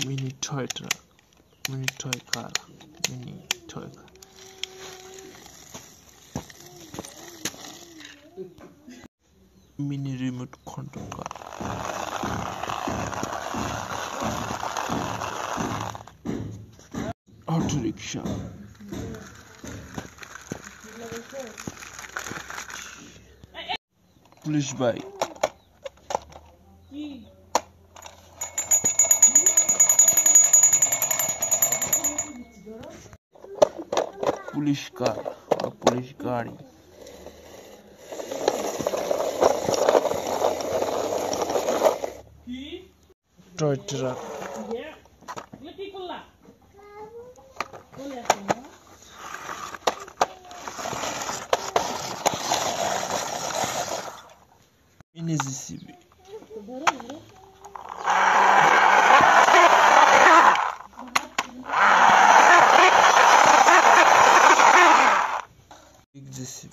mini toy truck, mini toy car, mini toy car. Mini remote control car. Auto rickshaw. Police bike. política, a política. Toitra. Inexistível. esse